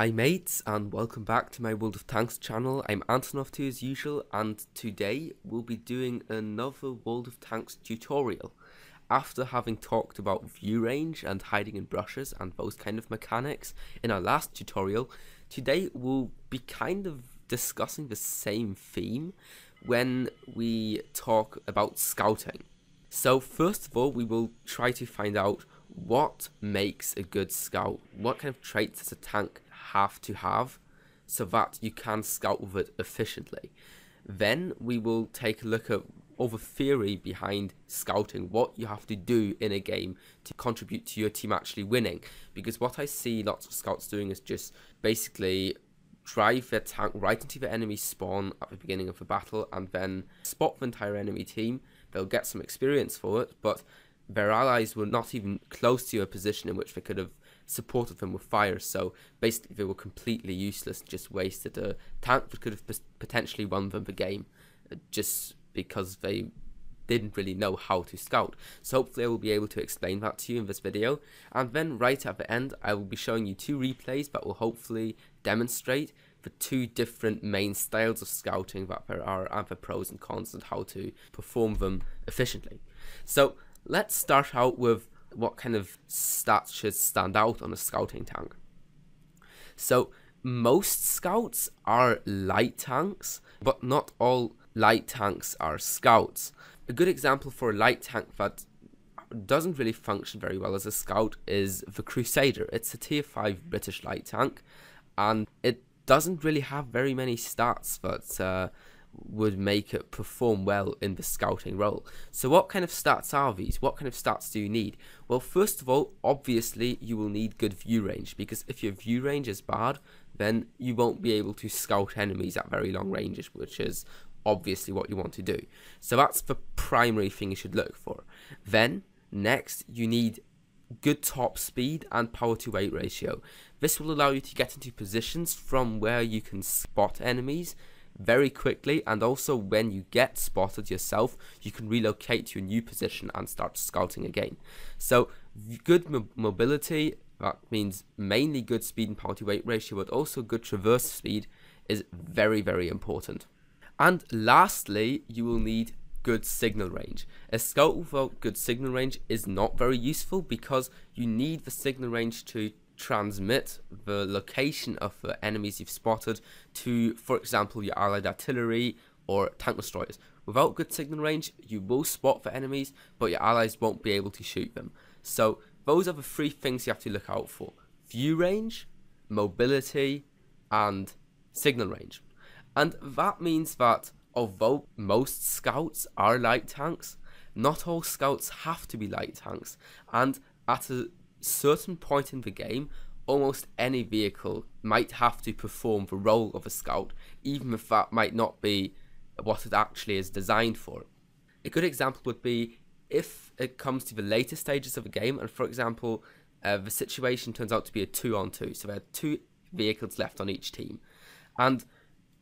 Hi mates and welcome back to my World of Tanks channel. I'm Antonow2 as usual and today we'll be doing another World of Tanks tutorial. After having talked about view range and hiding in brushes and those kind of mechanics in our last tutorial, today we'll be kind of discussing the same theme when we talk about scouting. So first of all we will try to find out what makes a good scout, what kind of traits does a tank have to have so that you can scout with it efficiently. Then we will take a look at all the theory behind scouting, what you have to do in a game to contribute to your team actually winning. Because what I see lots of scouts doing is just basically drive their tank right into the enemy spawn at the beginning of the battle and then spot the entire enemy team. They'll get some experience for it, but their allies were not even close to a position in which they could have supported them with fire. So basically, they were completely useless, just wasted a tank that could have potentially won them the game, uh, just because they didn't really know how to scout. So hopefully I will be able to explain that to you in this video. And then right at the end, I will be showing you two replays that will hopefully demonstrate the two different main styles of scouting that there are and the pros and cons and how to perform them efficiently. So let's start out with what kind of stats should stand out on a scouting tank. So most scouts are light tanks, but not all light tanks are scouts. A good example for a light tank that doesn't really function very well as a scout is the Crusader. It's a tier 5 British light tank, and it doesn't really have very many stats that uh, would make it perform well in the scouting role. So what kind of stats are these? What kind of stats do you need? Well, first of all, obviously you will need good view range because if your view range is bad, then you won't be able to scout enemies at very long ranges, which is obviously what you want to do. So that's the primary thing you should look for. Then, next, you need good top speed and power to weight ratio. This will allow you to get into positions from where you can spot enemies very quickly and also when you get spotted yourself you can relocate to a new position and start scouting again so good mo mobility that means mainly good speed and power weight ratio but also good traverse speed is very very important and lastly you will need good signal range. A scout without good signal range is not very useful because you need the signal range to transmit the location of the enemies you've spotted to, for example, your allied artillery or tank destroyers. Without good signal range, you will spot the enemies, but your allies won't be able to shoot them. So those are the three things you have to look out for. View range, mobility, and signal range. And that means that although most scouts are light tanks, not all scouts have to be light tanks. And at a certain point in the game, almost any vehicle might have to perform the role of a scout, even if that might not be what it actually is designed for. A good example would be if it comes to the later stages of a game, and for example, uh, the situation turns out to be a two on two, so there are two vehicles left on each team. And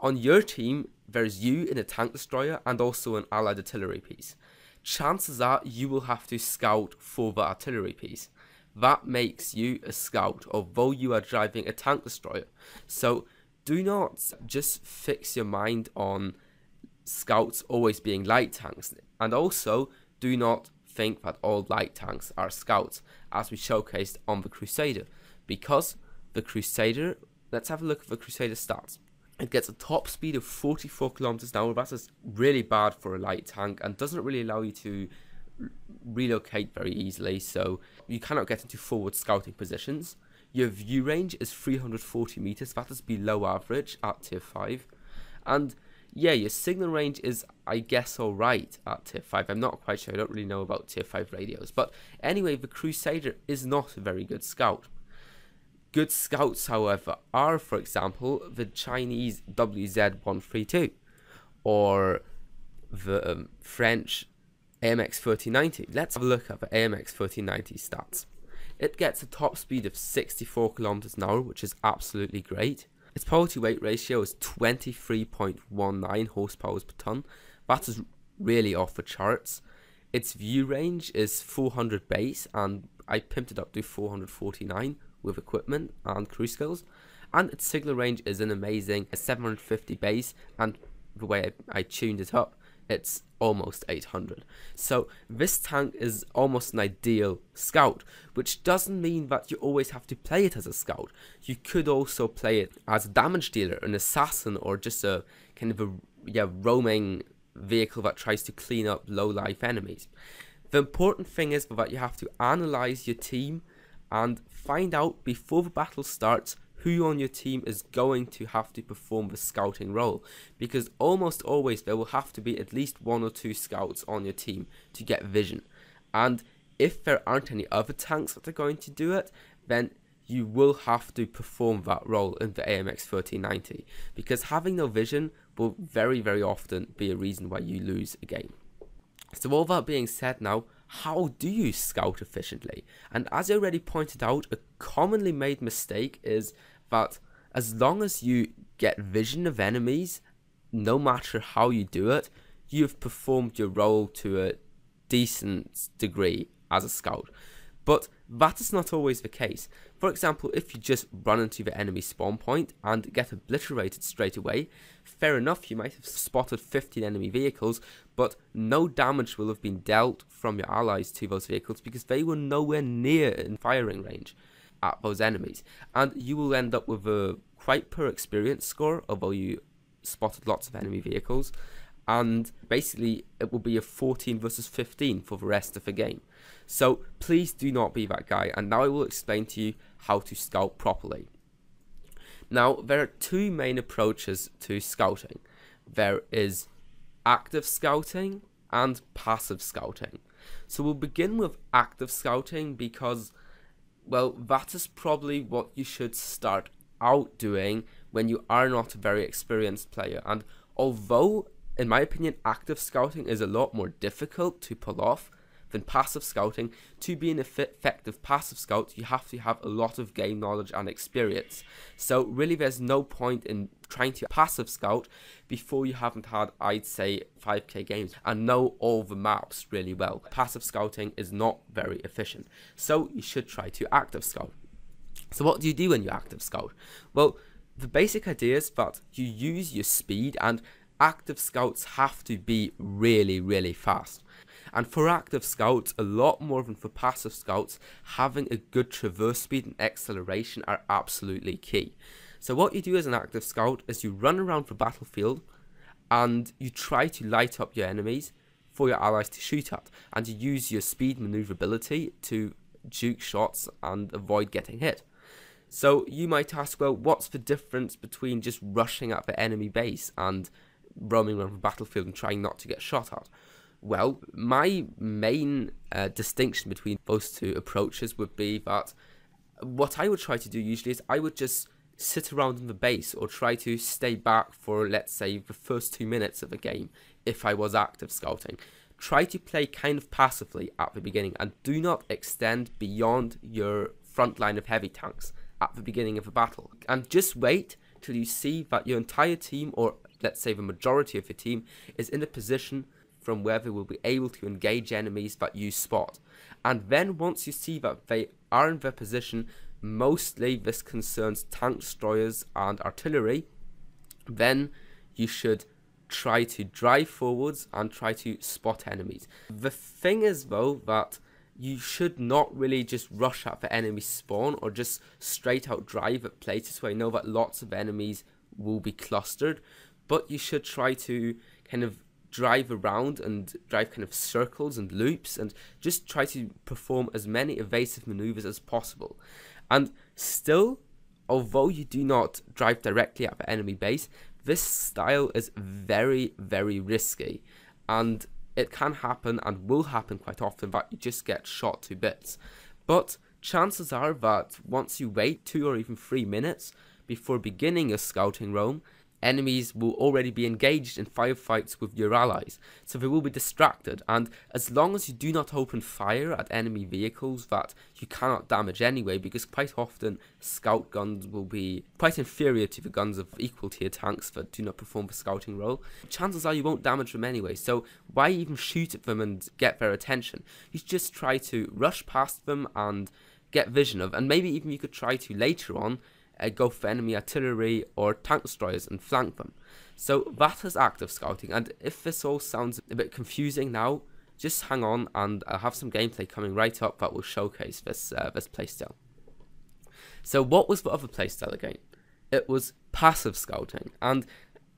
on your team, there's you in a tank destroyer and also an allied artillery piece. Chances are you will have to scout for the artillery piece that makes you a scout, although you are driving a tank destroyer. So do not just fix your mind on scouts always being light tanks, and also do not think that all light tanks are scouts, as we showcased on the Crusader, because the Crusader, let's have a look at the Crusader stats. It gets a top speed of 44 kilometers an hour. That is really bad for a light tank and doesn't really allow you to relocate very easily, so you cannot get into forward scouting positions. Your view range is 340 meters, that is below average at tier 5. And yeah, your signal range is, I guess, alright at tier 5. I'm not quite sure, I don't really know about tier 5 radios. But anyway, the Crusader is not a very good scout. Good scouts, however, are, for example, the Chinese WZ-132 or the um, French AMX 1390. Let's have a look at the AMX 3090 stats. It gets a top speed of 64 kilometers an hour, which is absolutely great. Its power to weight ratio is 23.19 horsepower per ton. That is really off the charts. Its view range is 400 base, and I pimped it up to 449 with equipment and crew skills. and its signal range is an amazing 750 base, and the way I, I tuned it up, it's almost 800. So this tank is almost an ideal scout, which doesn't mean that you always have to play it as a scout. You could also play it as a damage dealer, an assassin, or just a kind of a yeah roaming vehicle that tries to clean up low life enemies. The important thing is that you have to analyze your team and find out before the battle starts who on your team is going to have to perform the scouting role. Because almost always there will have to be at least one or two scouts on your team to get vision. And if there aren't any other tanks that are going to do it then you will have to perform that role in the AMX 1390 because having no vision will very very often be a reason why you lose a game. So all that being said now, how do you scout efficiently? And as I already pointed out, a commonly made mistake is that as long as you get vision of enemies, no matter how you do it, you've performed your role to a decent degree as a scout. But that is not always the case. For example, if you just run into the enemy spawn point and get obliterated straight away, fair enough, you might have spotted 15 enemy vehicles, but no damage will have been dealt from your allies to those vehicles because they were nowhere near in firing range at those enemies. And you will end up with a quite poor experience score, although you spotted lots of enemy vehicles. And basically, it will be a 14 versus 15 for the rest of the game. So please do not be that guy. And now I will explain to you how to scout properly. Now, there are two main approaches to scouting. There is active scouting and passive scouting. So we'll begin with active scouting because well, that is probably what you should start out doing when you are not a very experienced player. And although, in my opinion, active scouting is a lot more difficult to pull off, than passive scouting. To be an effective passive scout, you have to have a lot of game knowledge and experience. So really there's no point in trying to passive scout before you haven't had, I'd say, 5k games and know all the maps really well. Passive scouting is not very efficient. So you should try to active scout. So what do you do when you active scout? Well, the basic idea is that you use your speed and active scouts have to be really, really fast. And for active scouts, a lot more than for passive scouts, having a good traverse speed and acceleration are absolutely key. So what you do as an active scout is you run around the battlefield and you try to light up your enemies for your allies to shoot at and you use your speed maneuverability to juke shots and avoid getting hit. So you might ask, well, what's the difference between just rushing at the enemy base and roaming around the battlefield and trying not to get shot at? Well, my main uh, distinction between those two approaches would be that what I would try to do usually is I would just sit around in the base or try to stay back for, let's say, the first two minutes of a game if I was active scouting. Try to play kind of passively at the beginning and do not extend beyond your front line of heavy tanks at the beginning of a battle. And just wait till you see that your entire team, or let's say the majority of your team, is in a position from where they will be able to engage enemies that you spot. And then once you see that they are in their position, mostly this concerns tank destroyers and artillery, then you should try to drive forwards and try to spot enemies. The thing is though that you should not really just rush at the enemy spawn or just straight out drive at places where you know that lots of enemies will be clustered, but you should try to kind of drive around and drive kind of circles and loops and just try to perform as many evasive maneuvers as possible. And still, although you do not drive directly at the enemy base, this style is very, very risky. And it can happen and will happen quite often that you just get shot to bits. But chances are that once you wait two or even three minutes before beginning a scouting roam, enemies will already be engaged in firefights with your allies, so they will be distracted, and as long as you do not open fire at enemy vehicles that you cannot damage anyway, because quite often scout guns will be quite inferior to the guns of equal tier tanks that do not perform the scouting role, chances are you won't damage them anyway, so why even shoot at them and get their attention? You just try to rush past them and get vision of, and maybe even you could try to later on uh, go for enemy artillery or tank destroyers and flank them. So that is active scouting, and if this all sounds a bit confusing now, just hang on and I'll have some gameplay coming right up that will showcase this, uh, this playstyle. So what was the other playstyle again? It was passive scouting, and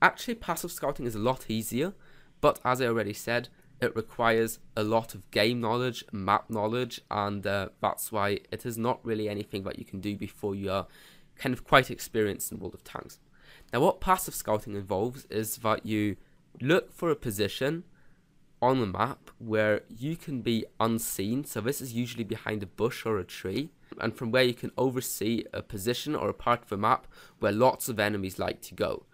actually passive scouting is a lot easier, but as I already said, it requires a lot of game knowledge, map knowledge, and uh, that's why it is not really anything that you can do before you are kind of quite experienced in World of Tanks. Now, what passive scouting involves is that you look for a position on the map where you can be unseen. So, this is usually behind a bush or a tree, and from where you can oversee a position or a part of the map where lots of enemies like to go.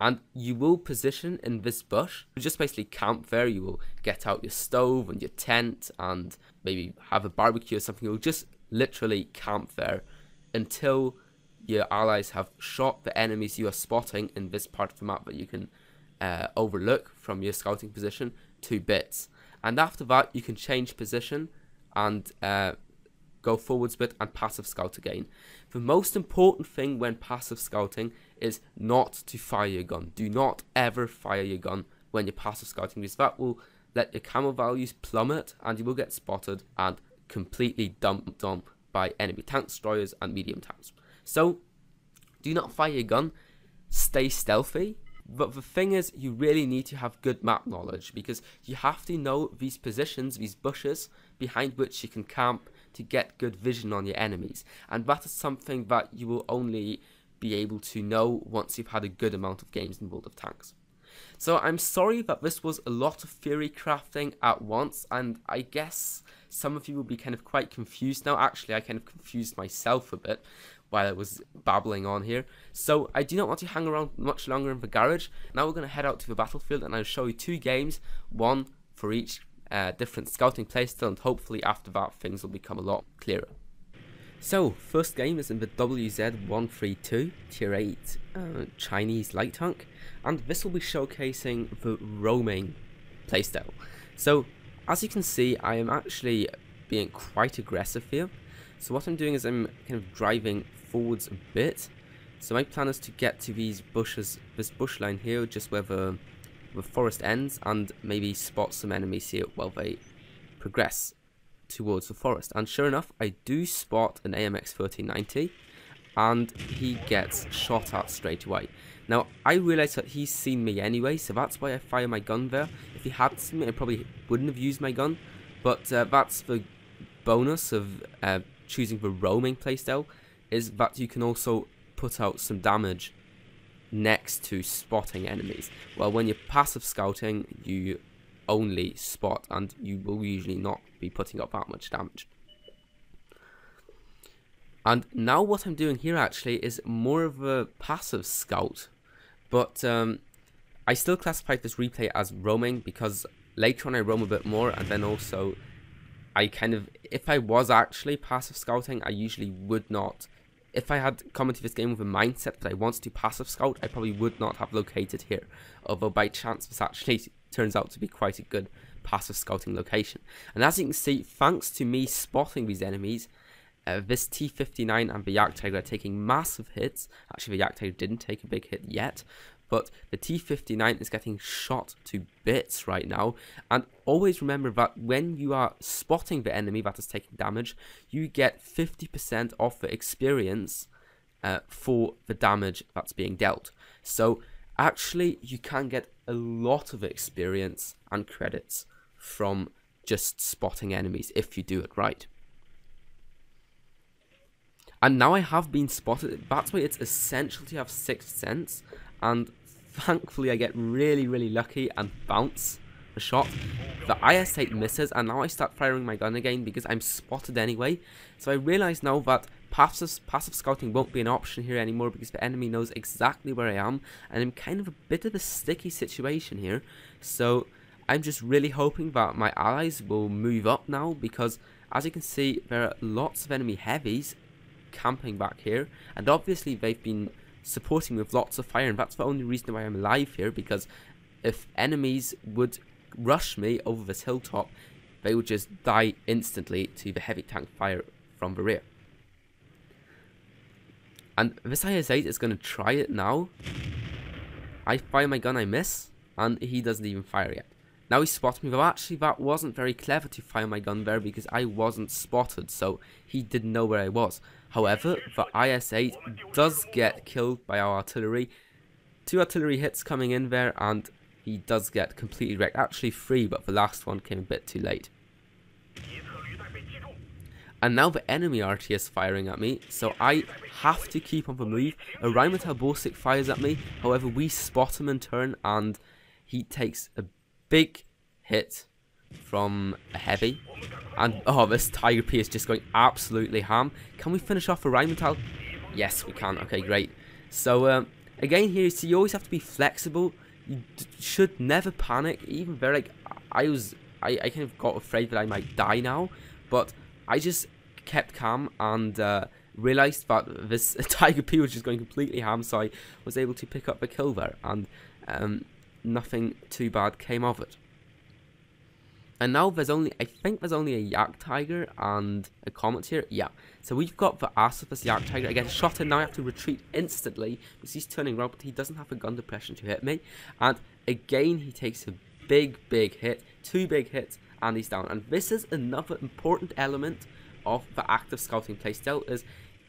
And you will position in this bush. You just basically camp there. You will get out your stove and your tent and maybe have a barbecue or something. You'll just literally camp there until your allies have shot the enemies you are spotting in this part of the map that you can uh, overlook from your scouting position to bits. And after that, you can change position and uh, go forwards bit and passive scout again. The most important thing when passive scouting is not to fire your gun. Do not ever fire your gun when you're passive scouting because that will let your camo values plummet and you will get spotted and completely dumped on by enemy tank destroyers and medium tanks. So, do not fire your gun, stay stealthy. But the thing is, you really need to have good map knowledge because you have to know these positions, these bushes behind which you can camp to get good vision on your enemies. And that is something that you will only be able to know once you've had a good amount of games in World of Tanks. So I'm sorry that this was a lot of theory crafting at once, and I guess some of you will be kind of quite confused now. Actually, I kind of confused myself a bit while I was babbling on here. So I do not want to hang around much longer in the garage. Now we're going to head out to the battlefield and I'll show you two games, one for each uh, different scouting playstyle and hopefully after that things will become a lot clearer. So, first game is in the WZ-132 Tier 8 uh, Chinese light tank, and this will be showcasing the roaming playstyle. So, as you can see, I am actually being quite aggressive here. So what I'm doing is I'm kind of driving forwards a bit. So my plan is to get to these bushes, this bush line here, just where the, the forest ends, and maybe spot some enemies here while they progress towards the forest. And sure enough, I do spot an AMX 1390, and he gets shot at straight away. Now, I realise that he's seen me anyway, so that's why I fire my gun there. If he hadn't seen me, I probably wouldn't have used my gun, but uh, that's the bonus of uh, choosing the roaming playstyle is that you can also put out some damage next to spotting enemies. Well, when you're passive scouting, you only spot and you will usually not be putting up that much damage. And now what I'm doing here actually is more of a passive scout, but um, I still classify this replay as roaming because later on I roam a bit more and then also I kind of, if I was actually passive scouting, I usually would not. If I had come into this game with a mindset that I wanted to passive scout, I probably would not have located here. Although by chance this actually turns out to be quite a good passive scouting location. And as you can see, thanks to me spotting these enemies, uh, this T-59 and the Jagdtiger are taking massive hits. Actually, the Jagdtiger didn't take a big hit yet, but the T-59 is getting shot to bits right now. And always remember that when you are spotting the enemy that is taking damage, you get 50% off the experience uh, for the damage that's being dealt. So actually, you can get a lot of experience and credits from just spotting enemies if you do it right. And now I have been spotted. That's why it's essential to have Sixth Sense. And Thankfully, I get really, really lucky and bounce the shot. The IS-8 misses, and now I start firing my gun again because I'm spotted anyway. So I realise now that passive, passive scouting won't be an option here anymore because the enemy knows exactly where I am, and I'm kind of a bit of a sticky situation here. So I'm just really hoping that my allies will move up now because, as you can see, there are lots of enemy heavies camping back here, and obviously they've been supporting with lots of fire, and that's the only reason why I'm alive here, because if enemies would rush me over this hilltop, they would just die instantly to the heavy tank fire from the rear. And this IS-8 is going to try it now. I fire my gun, I miss, and he doesn't even fire yet. Now he spots me, but actually that wasn't very clever to fire my gun there because I wasn't spotted, so he didn't know where I was. However, the IS-8 does get killed by our artillery. Two artillery hits coming in there, and he does get completely wrecked. Actually three, but the last one came a bit too late. And now the enemy arty is firing at me, so I have to keep on the move. A Rheinmetall Borsig fires at me, however we spot him in turn and he takes a big hit from a heavy. And oh, this Tiger P is just going absolutely ham. Can we finish off a Rheinmetall? Yes, we can. Okay, great. So um, again here, you see you always have to be flexible. You should never panic. Even very like I was, I, I kind of got afraid that I might die now, but I just kept calm and uh, realized that this Tiger P was just going completely ham, so I was able to pick up the kill there, and um, nothing too bad came of it. And now there's only, I think there's only a Jagdtiger and a Comet here. Yeah. So we've got the ass of this Jagdtiger. I get shot and now I have to retreat instantly because he's turning around, but he doesn't have a gun depression to hit me. And again, he takes a big, big hit, two big hits, and he's down. And this is another important element of the active scouting playstyle is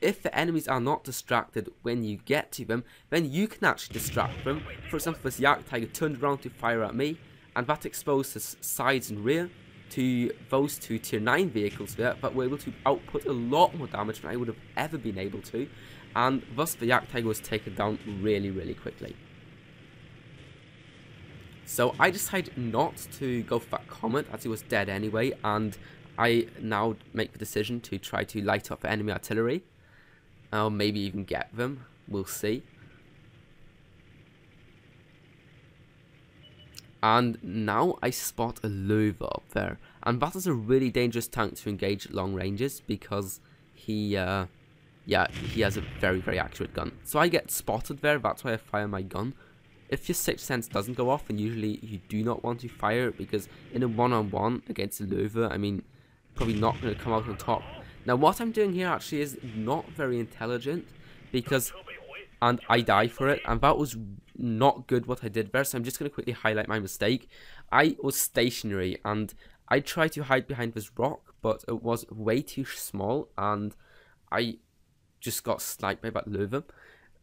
if the enemies are not distracted when you get to them, then you can actually distract them. For example, this Jagdtiger turned around to fire at me, and that exposed his sides and rear to those two tier 9 vehicles there, but were able to output a lot more damage than I would have ever been able to, and thus the Jagdtiger was taken down really, really quickly. So I decided not to go for that Comet as he was dead anyway, and I now make the decision to try to light up enemy artillery. Or maybe even get them. We'll see. And now I spot a Löwe up there. And that is a really dangerous tank to engage at long ranges because he, uh, yeah, he has a very, very accurate gun. So I get spotted there, that's why I fire my gun. If your sixth sense doesn't go off, and usually you do not want to fire it because in a one-on-one -on -one against a Löwe, I mean, probably not going to come out on top. Now what I'm doing here actually is not very intelligent because and I die for it and that was not good what I did there so I'm just going to quickly highlight my mistake. I was stationary and I tried to hide behind this rock but it was way too small and I just got sniped by that Löwe.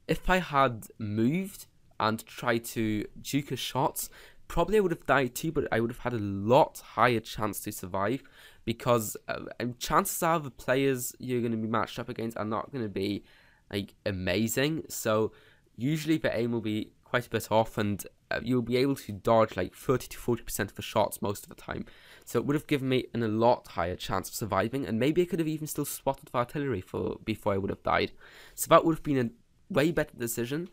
If I had moved and tried to juke shots probably I would have died too but I would have had a lot higher chance to survive because uh, chances are the players you're going to be matched up against are not going to be like amazing. So usually the aim will be quite a bit off, and uh, you'll be able to dodge like 30 to 40 percent of the shots most of the time. So it would have given me an a lot higher chance of surviving, and maybe I could have even still spotted the artillery for before I would have died. So that would have been a way better decision,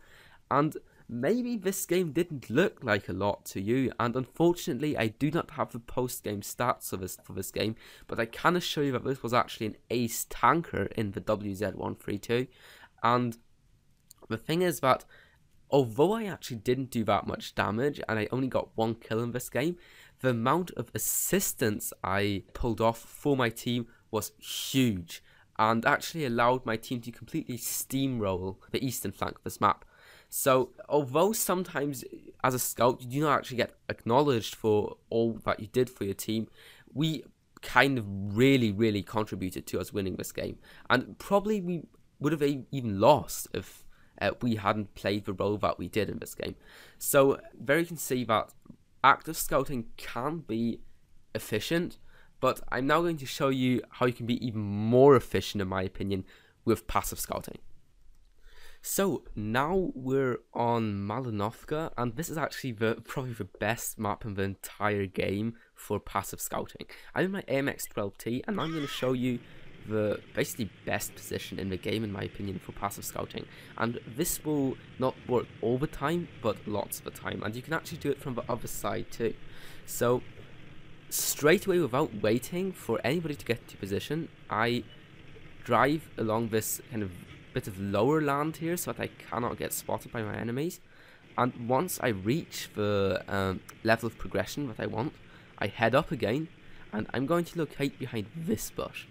and maybe this game didn't look like a lot to you, and unfortunately I do not have the post-game stats for this, for this game, but I can assure you that this was actually an ace tanker in the WZ-132, and the thing is that although I actually didn't do that much damage, and I only got one kill in this game, the amount of assistance I pulled off for my team was huge, and actually allowed my team to completely steamroll the eastern flank of this map. So, although sometimes as a scout you do not actually get acknowledged for all that you did for your team, we kind of really, really contributed to us winning this game. And probably we would have even lost if uh, we hadn't played the role that we did in this game. So, there you can see that active scouting can be efficient, but I'm now going to show you how you can be even more efficient, in my opinion, with passive scouting. So now we're on Malinovka, and this is actually the probably the best map in the entire game for passive scouting. I'm in my AMX-12T, and I'm going to show you the basically best position in the game, in my opinion, for passive scouting. And this will not work all the time, but lots of the time, and you can actually do it from the other side too. So straight away, without waiting for anybody to get to position, I drive along this kind of bit of lower land here so that I cannot get spotted by my enemies. And once I reach the um, level of progression that I want, I head up again and I'm going to locate behind this bush.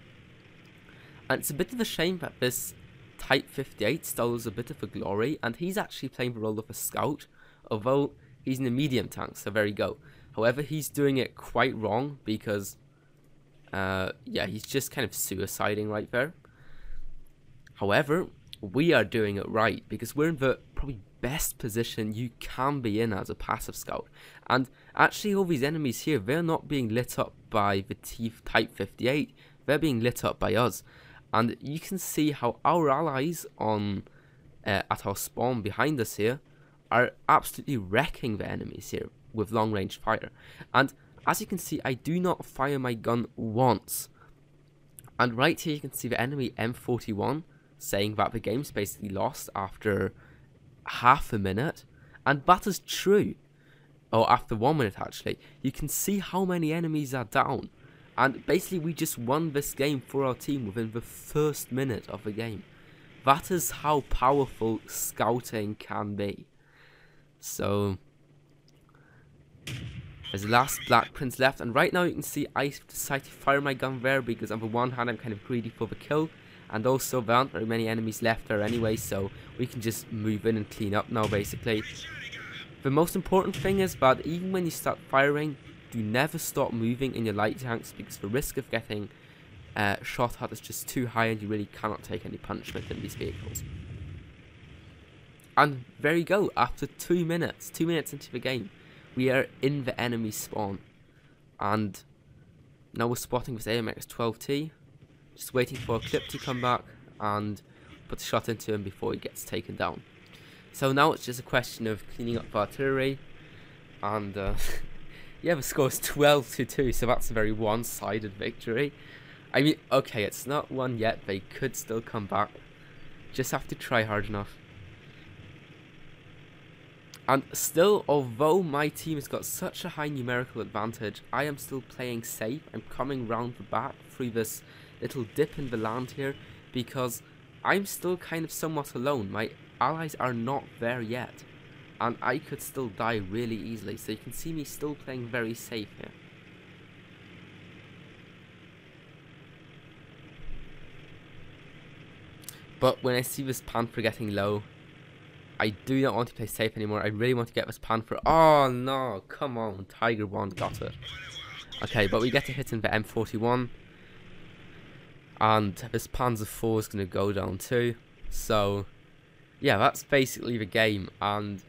And it's a bit of a shame that this Type 58 stole a bit of a glory, and he's actually playing the role of a scout, although he's in a medium tank, so there you go. However, he's doing it quite wrong because, uh, yeah, he's just kind of suiciding right there. However, we are doing it right because we're in the probably best position you can be in as a passive scout. And actually, all these enemies here, they're not being lit up by the Type 58, they're being lit up by us. And you can see how our allies on uh, at our spawn behind us here are absolutely wrecking the enemies here with long range fire. And as you can see, I do not fire my gun once. And right here you can see the enemy M41 saying that the game's basically lost after half a minute. And that is true. Or after one minute actually. You can see how many enemies are down. And basically we just won this game for our team within the first minute of the game. That is how powerful scouting can be. So there's the last Black Prince left, and right now you can see I decide to fire my gun there because on the one hand I'm kind of greedy for the kill, and also there aren't very many enemies left there anyway, so we can just move in and clean up now basically. The most important thing is that even when you start firing, do never stop moving in your light tanks because the risk of getting uh, shot at is just too high and you really cannot take any punishment in these vehicles. And there you go, after two minutes, two minutes into the game, we are in the enemy spawn. And now we're spotting this AMX 12T, just waiting for a clip to come back and put a shot into him before he gets taken down. So now it's just a question of cleaning up artillery, and uh, yeah, the score is 12 to 2, so that's a very one-sided victory. I mean, okay, it's not one yet, they could still come back. Just have to try hard enough. And still, although my team has got such a high numerical advantage, I am still playing safe. I'm coming round the back through this little dip in the land here because I'm still kind of somewhat alone. My allies are not there yet. And I could still die really easily. So you can see me still playing very safe here. But when I see this Panther getting low, I do not want to play safe anymore. I really want to get this Panther. Oh no, come on. Tiger 1 got it. Okay, but we get to hit in the M41. And this Panzer 4 is going to go down too. So, yeah, that's basically the game. And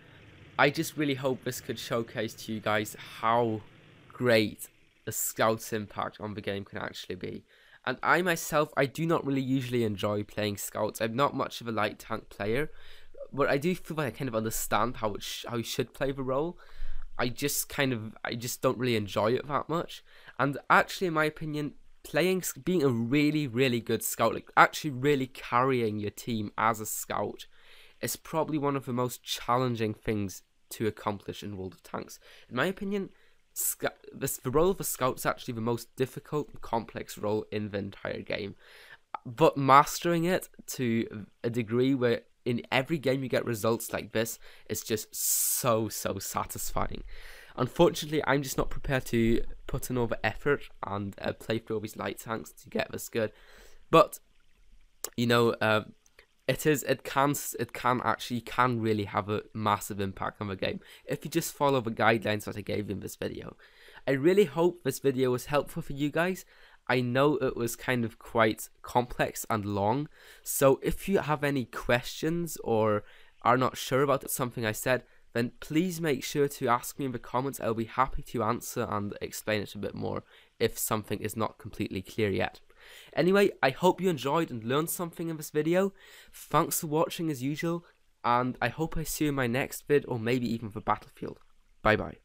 I just really hope this could showcase to you guys how great a Scout's impact on the game can actually be. And I myself, I do not really usually enjoy playing Scouts. I'm not much of a light tank player but I do feel like I kind of understand how it how you should play the role. I just kind of I just don't really enjoy it that much. And actually, in my opinion, playing being a really really good scout, like actually really carrying your team as a scout, is probably one of the most challenging things to accomplish in World of Tanks. In my opinion, this, the role of a scout is actually the most difficult and complex role in the entire game. But mastering it to a degree where in every game you get results like this is just so so satisfying. Unfortunately, I'm just not prepared to put in over effort and uh, play through all these light tanks to get this good. But you know, uh, it is it can it can actually can really have a massive impact on the game if you just follow the guidelines that I gave in this video. I really hope this video was helpful for you guys I know it was kind of quite complex and long, so if you have any questions or are not sure about something I said, then please make sure to ask me in the comments. I'll be happy to answer and explain it a bit more if something is not completely clear yet. Anyway, I hope you enjoyed and learned something in this video. Thanks for watching as usual, and I hope I see you in my next vid or maybe even for Battlefield. Bye bye.